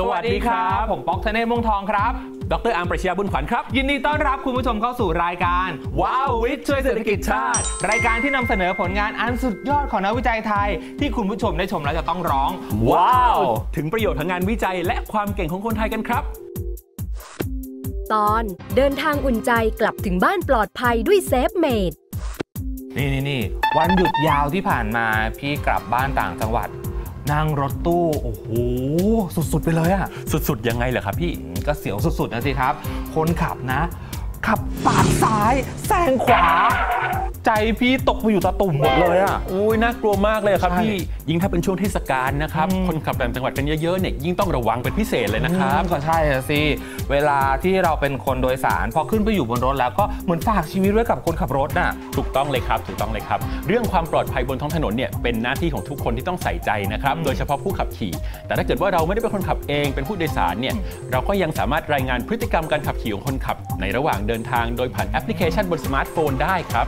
สวัสดีครับ ผมป๊อกธเนศม่วงทองครับ ดรอัมประชยาบุญขวัญครับ ยินดีต้อนรับคุณผู้ชมเข้าสู่รายการ ว้าววิทย์ช่วยเศรษฐกิจชาติ รายการที่นำเสนอผลงานอันสุดยอดของนักวิจัยไทย ที่คุณผู้ชมได้ชมแล้วจะต้องร้อง ว้าว ถึงประโยชน์ทางงานวิจัยและความเก่งของคนไทยกันครับ ตอนเดินทางอุ่นใจกลับถึงบ้านปลอดภัยด้วย SafeMate นี่นี่นี่วันหยุดยาวที่ผ่านมาพี่กลับบ้านต่างจังหวัด นั่งรถตู้ โอ้โห สุดๆ ไปเลยอะสุดๆ ยังไงเหรอครับพี่ก็เสียวสุดๆ นะสิครับ คนขับนะ ขับปาดซ้ายแซงขวา ใจพี่ตกไปอยู่ตะตุ่มหมดเลยอะโอ้ยน่ากลัวมากเลยครับใช่พี่ยิ่งถ้าเป็นช่วงเทศกาลนะครับอืมคนขับต่างจังหวัดกันเยอะๆเนี่ยยิ่งต้องระวังเป็นพิเศษเลยนะครับอืมก็ใช่อะสิเวลาที่เราเป็นคนโดยสารพอขึ้นไปอยู่บนรถแล้วก็เหมือนฝากชีวิตไว้กับคนขับรถน่ะถูกต้องเลยครับถูกต้องเลยครับ เรื่องความปลอดภัยบนท้องถนนเนี่ยเป็นหน้าที่ของทุกคนที่ต้องใส่ใจนะครับโดยเฉพาะผู้ขับขี่ แต่ถ้าเกิดว่าเราไม่ได้เป็นคนขับเองเป็นผู้โดยสารเนี่ยเราก็ยังสามารถรายงานพฤติกรรมการขับขี่ของคนขับ ในระหว่างเดินทางโดยผ่านแอปพลิเคชันบนสมาร์ทโฟนได้ครับ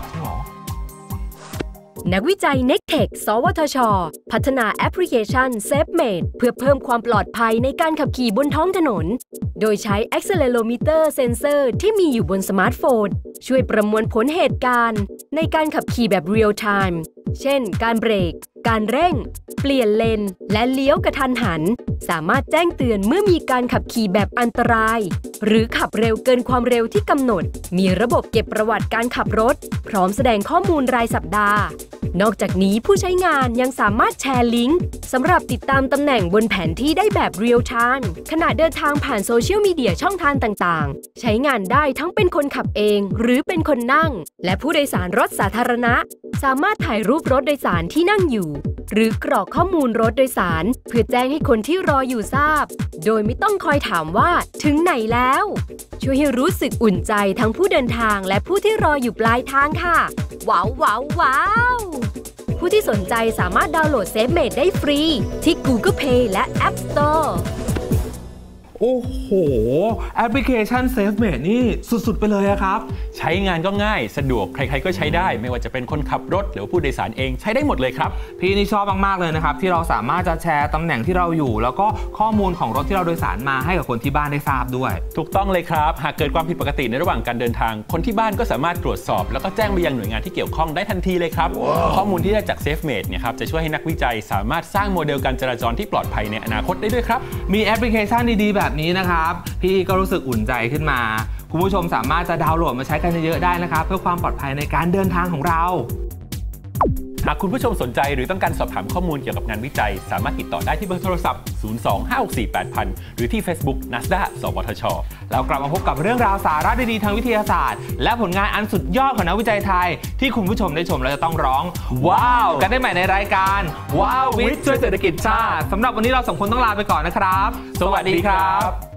นักวิจัย n e c t e c h สวทช พัฒนาแอปพลิเคชัน SafeMate เพื่อเพิ่มความปลอดภัยในการขับขี่บนท้องถนน โดยใช้ accelerometer sensor ที่มีอยู่บนสมาร์ทโฟน ช่วยประมวลผลเหตุการณ์ ในการขับขี่แบบ real time เช่น การเบรกการเร่ง เปลี่ยนเลน และเลี้ยวกระทันหัน สามารถแจ้งเตือนเมื่อมีการขับขี่แบบอันตราย หรือขับเร็วเกินความเร็วที่กำหนด มีระบบเก็บประวัติการขับรถ พร้อมแสดงข้อมูลรายสัปดาห์ นอกจากนี้ผู้ใช้งานยังสามารถแชร์ลิงก์สำหรับติดตามตำแหน่งบนแผนที่ได้แบบเรียลไทม์ขณะเดินทางผ่านโซเชียลมีเดียช่องทางต่างๆ ใช้งานได้ทั้งเป็นคนขับเอง หรือเป็นคนนั่ง และผู้โดยสารรถสาธารณะ สามารถถ่ายรูปรถโดยสารที่นั่งอยู่ หรือกรอกข้อมูลรถโดยสาร เพื่อแจ้งให้คนที่รออยู่ทราบ โดยไม่ต้องคอยถามว่าถึงไหนแล้ว ช่วยให้รู้สึกอุ่นใจทั้งผู้เดินทางและผู้ที่รออยู่ปลายทางค่ะ ว้าวว้าวว้าวผู้ที่สนใจสามารถดาวน์โหลด SafeMate ได้ฟรี ที่ Google Play และ App Store โอ้โห แอปพลิเคชัน SafeMate นี่สุด ๆ ไปเลยอะครับ ใช้งานก็ง่ายสะดวกใคร ๆ ก็ใช้ได้ ไม่ว่าจะเป็นคนขับรถ หรือผู้โดยสารเองใช้ได้หมดเลยครับ พี่นี่ชอบมาก ๆ เลยนะครับ ที่เราสามารถจะแชร์ตำแหน่งที่เราอยู่ แล้วก็ข้อมูลของรถที่เราโดยสารมาให้กับคนที่บ้านได้ทราบด้วย ถูกต้องเลยครับ หากเกิดความผิดปกติในระหว่างการเดินทาง คนที่บ้านก็สามารถตรวจสอบ แล้วก็แจ้งไปยังหน่วยงานที่เกี่ยวข้องได้ทันทีเลยครับข้อมูลที่ได้จาก SafeMate เนี่ยครับจะช่วยให้นักวิจัยสามารถสร้างโมเดลการจราจรที่ปลอดภัยในอนาคตได้ด้วยครับมีแอปพลิเคชันดีๆแบบนี้นะครับ พี่ก็รู้สึกอุ่นใจขึ้นมา คุณผู้ชมสามารถจะดาวน์โหลดมาใช้กันเยอะๆได้นะครับ เพื่อความปลอดภัยในการเดินทางของเรา หากคุณผู้ชมสนใจหรือต้องการสอบถามข้อมูลเกี่ยวกับงานวิจัย สามารถติดต่อได้ที่เบอร์โทรศัพท์ 025648000 หรือที่ Facebook NASDA สวทชแล้วกลับมาพบกับเรื่องราวสาระดีๆทางวิทยาศาสตร์ และผลงานอันสุดยอดของนักวิจัยไทย ที่คุณผู้ชมได้ชมแล้วจะต้องร้อง ว้าว กันได้ใหม่ในรายการ ว้าววิทย์ช่วยเศรษฐกิจชาติสำหรับวันนี้เราสองคนต้องลาไปก่อนนะครับ สวัสดีครับ